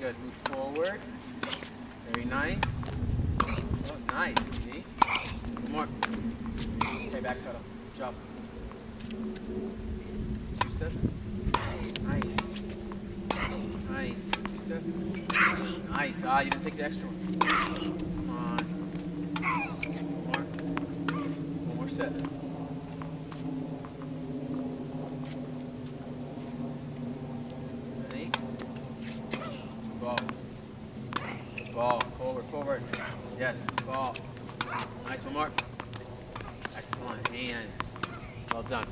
good. Move forward. Very nice. Oh, nice. See? One more. Okay, back pedal. Jump. Two step. Nice. Nice. Two step. Nice. Ah, you didn't take the extra one. Come on. One more. One more step. Ready? Ball. Ball. Forward, forward. Yes, ball. Nice, one more. Excellent. Hands. Well done.